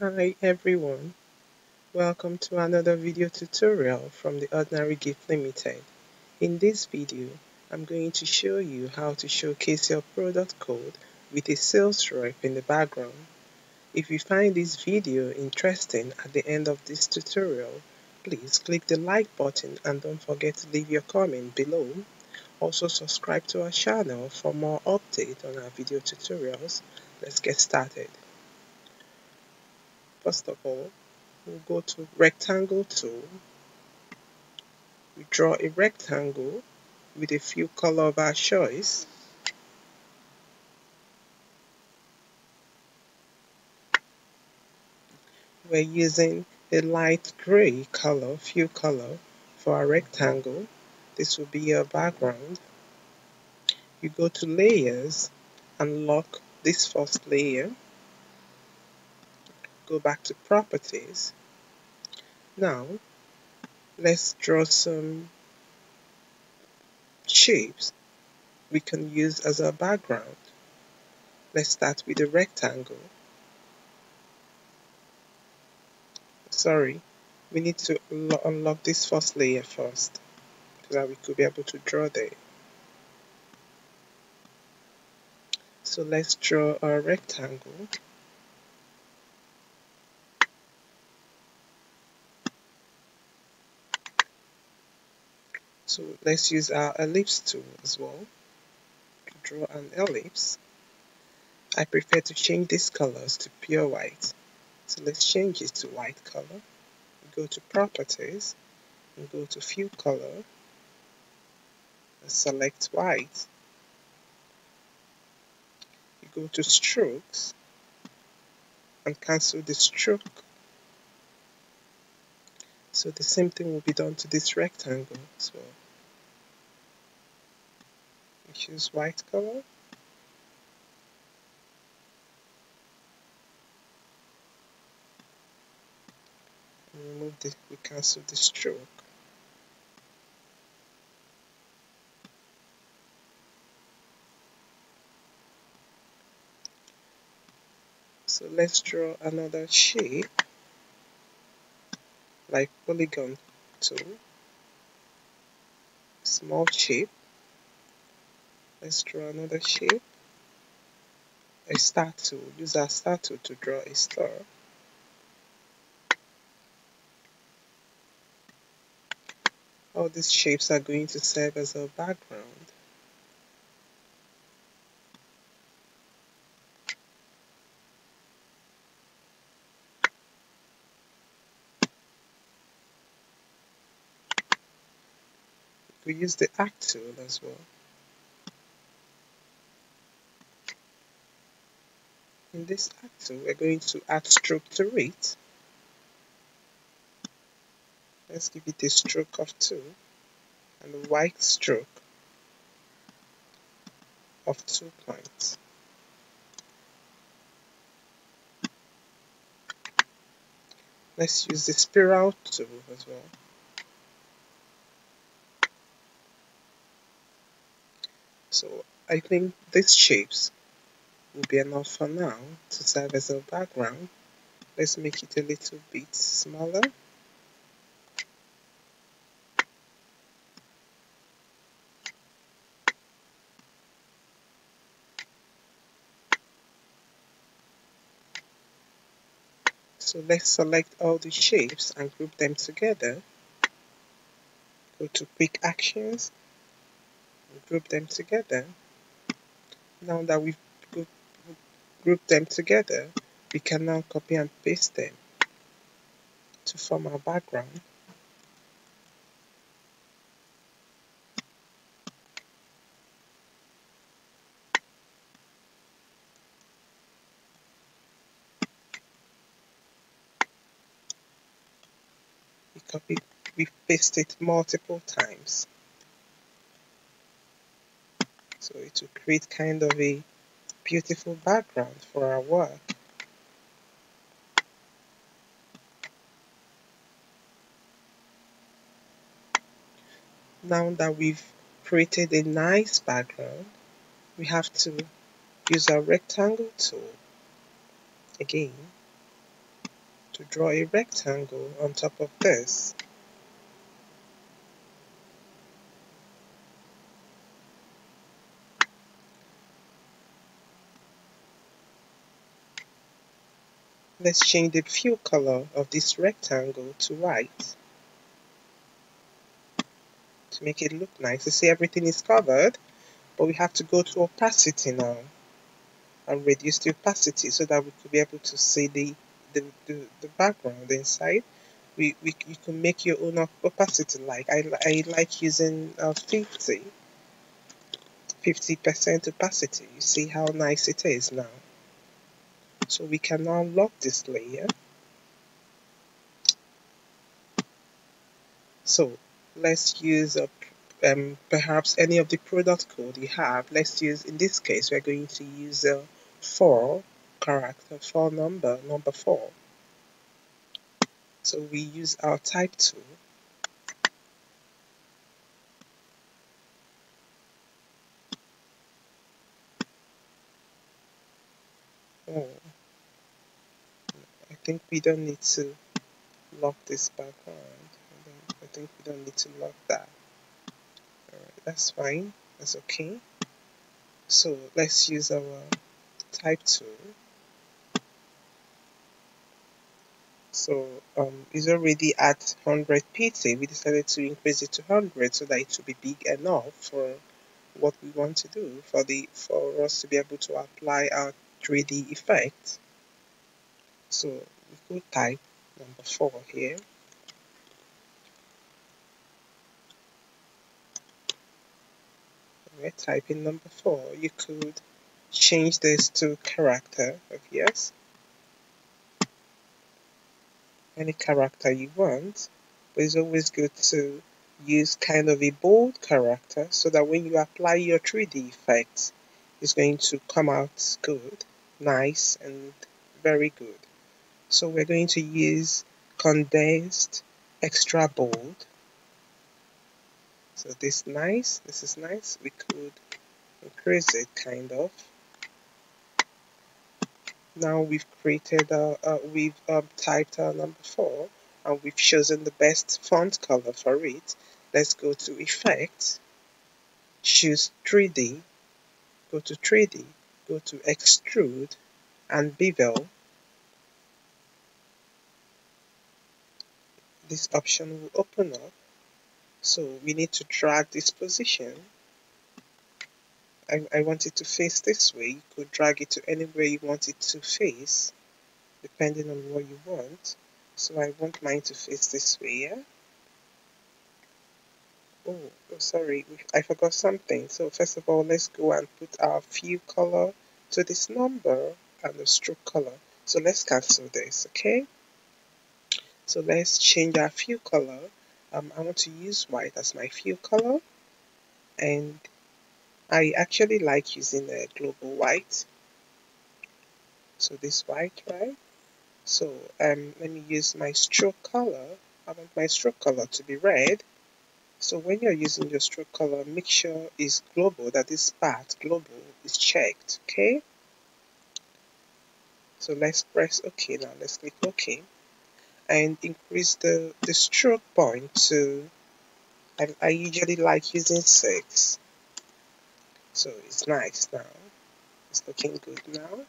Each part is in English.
Hi everyone, welcome to another video tutorial from the Ordinary Gift Limited. In this video, I'm going to show you how to showcase your product code with a sales rep in the background. If you find this video interesting at the end of this tutorial, please click the like button and don't forget to leave your comment below. Also subscribe to our channel for more updates on our video tutorials. Let's get started. First of all, we'll go to rectangle tool. We draw a rectangle with a fill color of our choice. We're using a light gray color, fill color for our rectangle. This will be your background. You go to layers and lock this first layer go back to properties. Now, let's draw some shapes we can use as our background. Let's start with a rectangle. Sorry, we need to unlock this first layer first so that we could be able to draw there. So let's draw our rectangle. So let's use our ellipse tool as well to draw an ellipse. I prefer to change these colors to pure white. So let's change it to white color. Go to properties and go to fill color and select white. You go to strokes and cancel the stroke. So the same thing will be done to this rectangle as well choose white color. remove the, we cancel the stroke. So let's draw another shape like polygon tool, small shape let's draw another shape. A star tool use our star to draw a star. All these shapes are going to serve as a background. We use the arc tool as well in this action we're going to add stroke to it. Let's give it a stroke of 2 and a white stroke of 2 points. Let's use the spiral tool as well. So I think these shapes will be enough for now to serve as a background. Let's make it a little bit smaller. So let's select all the shapes and group them together. Go to quick actions, group them together. Now that we've group them together, we can now copy and paste them to form our background. We copy, we paste it multiple times. So it will create kind of a beautiful background for our work. Now that we've created a nice background, we have to use our rectangle tool again to draw a rectangle on top of this. Let's change the fill color of this rectangle to white. To make it look nice. You see everything is covered, but we have to go to opacity now. And reduce the opacity so that we could be able to see the, the, the, the background inside. We, we, you can make your own opacity like I, I like using uh, 50 50% opacity. You see how nice it is now so we can now lock this layer. So let's use a, um, perhaps any of the product code you have. Let's use, in this case, we're going to use a 4 character, 4 number, number 4. So we use our type tool. Oh think we don't need to lock this background. I think we don't need to lock that. Alright, that's fine. That's okay. So let's use our type tool. So um, it's already at 100 pt. We decided to increase it to 100 so that it will be big enough for what we want to do for the for us to be able to apply our 3D effect. So could type number 4 here. We're typing number 4. You could change this to character of yours. Any character you want, but it's always good to use kind of a bold character so that when you apply your 3D effects, it's going to come out good, nice, and very good. So we're going to use condensed extra bold. So this nice, this is nice. We could increase it kind of. Now we've created, uh, uh, we've um, typed our number four and we've chosen the best font color for it. Let's go to effect, choose 3D, go to 3D, go to extrude and bevel this option will open up. So we need to drag this position. I, I want it to face this way. You could drag it to anywhere you want it to face, depending on what you want. So I want mine to face this way, yeah? Oh, oh sorry, I forgot something. So first of all, let's go and put our fill color to this number and the stroke color. So let's cancel this, okay? So let's change our fill color. Um, I want to use white as my fill color. And I actually like using the global white. So this white, right? So um, let me use my stroke color. I want my stroke color to be red. So when you're using your stroke color, make sure it's global, that this part, global, is checked, okay? So let's press OK now. Let's click OK and increase the, the stroke point to I, I usually like using 6 so it's nice now. It's looking good now.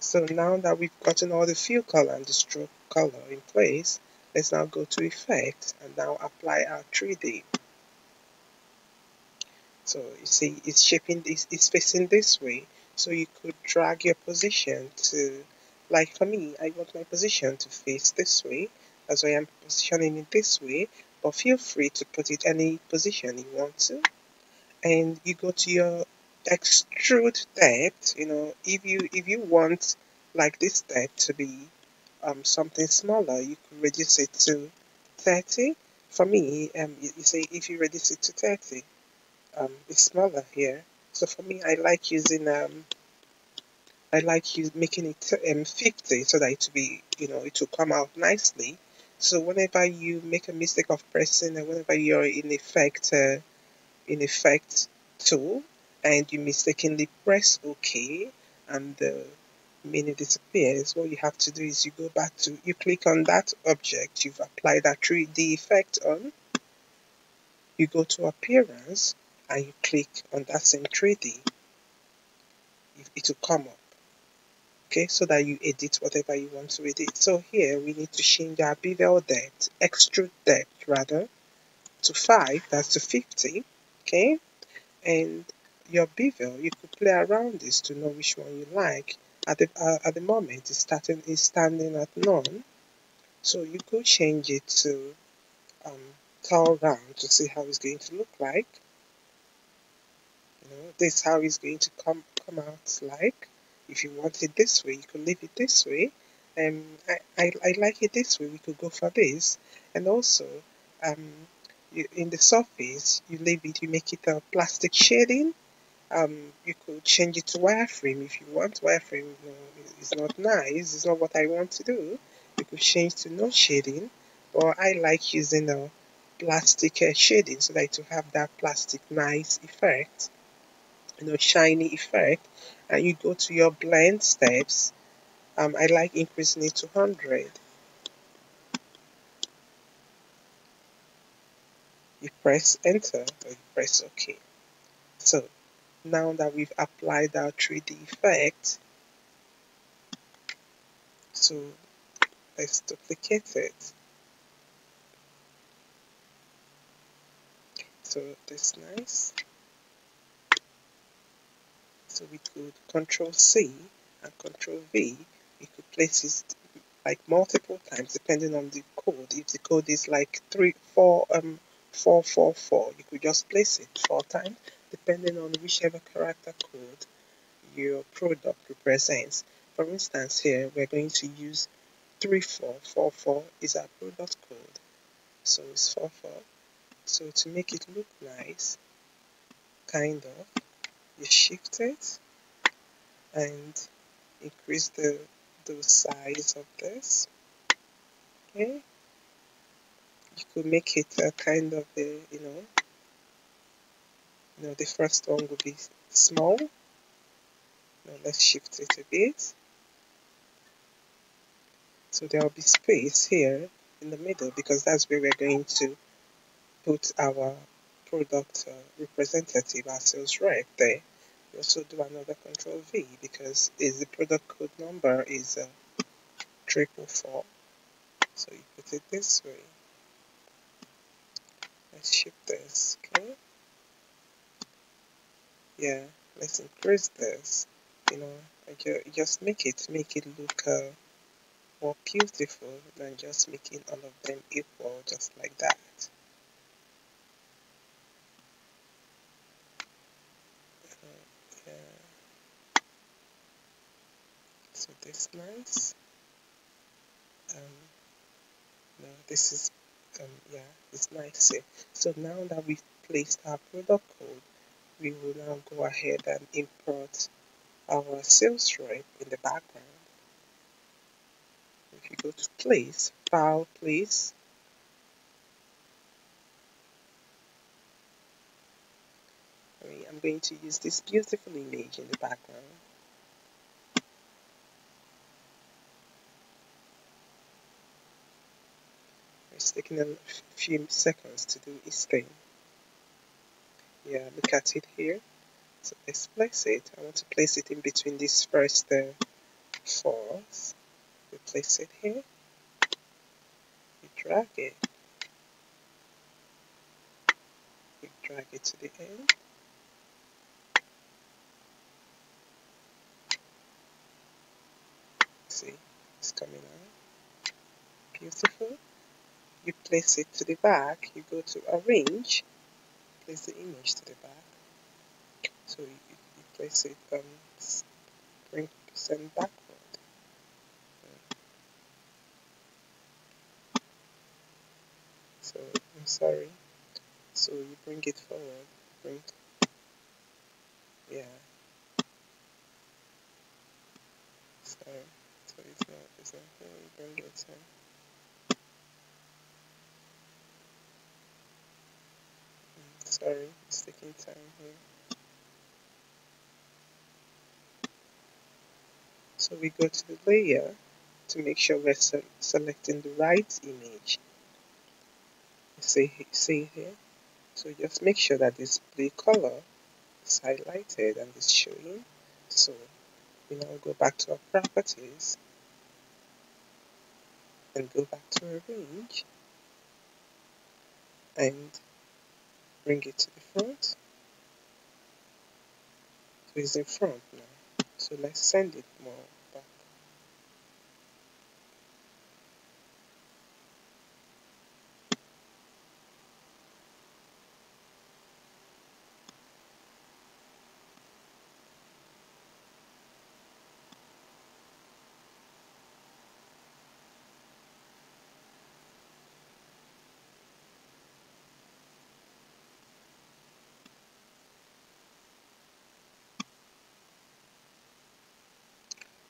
So now that we've gotten all the fill color and the stroke color in place let's now go to effect and now apply our 3D so you see it's shaping this it's facing this way. So you could drag your position to like for me, I want my position to face this way, as I am positioning it this way, but feel free to put it any position you want to. And you go to your extrude depth, you know, if you if you want like this depth to be um, something smaller, you could reduce it to 30. For me, um, you, you say if you reduce it to 30, um, it's smaller here. So for me, I like using um, I like you making it um, 50 so that it will be, you know, it will come out nicely. So whenever you make a mistake of pressing and whenever you're in effect, uh, in effect tool and you mistakenly press OK and the menu disappears, what you have to do is you go back to, you click on that object you've applied that 3D effect on, you go to appearance and you click on that same 3D, it will come up. Okay, so that you edit whatever you want to edit. So here we need to change our bevel depth, extrude depth rather, to 5, that's to 50. Okay, and your bevel, you could play around this to know which one you like. At the, uh, at the moment, it's, starting, it's standing at none. So you could change it to um, curl round to see how it's going to look like. You know, this is how it's going to come, come out like. If you want it this way, you could leave it this way. Um, I, I, I like it this way, we could go for this. And also, um, you, in the surface, you leave it, you make it a plastic shading um, you could change it to wireframe if you want. Wireframe you know, is not nice, it's not what I want to do. You could change to no shading, or I like using a plastic uh, shading so that to have that plastic nice effect, you know, shiny effect. And you go to your blend steps. Um, I like increasing it to 100. You press enter or you press OK. So now that we've applied our 3D effect, so let's duplicate it. So that's nice. So we could Control C and Control V. We could place it like multiple times depending on the code. If the code is like three, four, um, four, four, four, you could just place it four times depending on whichever character code your product represents. For instance, here we're going to use 3444 is our product code. So it's 44. So to make it look nice, kind of, you shift it and increase the, the size of this. Okay. You could make it a kind of a, you know, now the first one will be small. Now let's shift it a bit. So there will be space here in the middle because that's where we're going to put our product uh, representative, our sales rep there. We also do another control V because is the product code number is uh, triple four. So you put it this way. Let's shift this, okay? yeah let's increase this you know just make it make it look uh, more beautiful than just making all of them equal just like that uh, yeah. so this nice um, no, this is um, yeah it's nice so now that we've placed our product code we will now go ahead and import our sales rep in the background. If you go to place, file place, I'm going to use this beautiful image in the background. Taking a few seconds to do its thing. Yeah look at it here. So let's place it. I want to place it in between these first uh, fours we place it here. We drag it. We drag it to the end. See it's coming out. Beautiful you place it to the back you go to arrange place the image to the back. So you, you place it um, bring percent backward. So I'm sorry. So you bring it forward. Bring yeah. Sorry. So it's not it's not you bring it in. Sorry, it's taking time here. So we go to the layer to make sure we're se selecting the right image. See, see here? So just make sure that this blue color is highlighted and is showing. So we now go back to our properties and go back to arrange and bring it to the front. So it's in front now. So let's send it more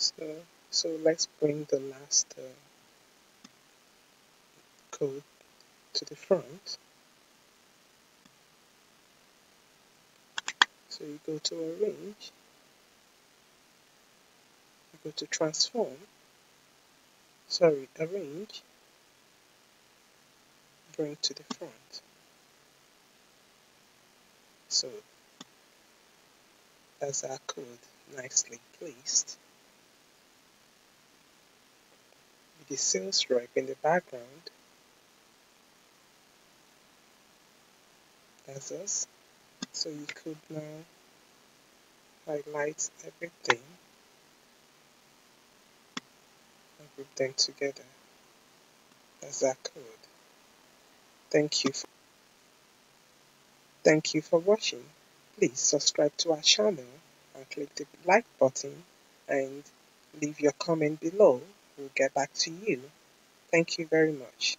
So, so let's bring the last uh, code to the front. So you go to arrange, you go to transform, sorry, arrange, bring to the front. So that's our code nicely placed. The sales stripe in the background. That's us. So you could now highlight everything and group them together. That's our code. Thank you. For, thank you for watching. Please subscribe to our channel and click the like button and leave your comment below we'll get back to you. Thank you very much.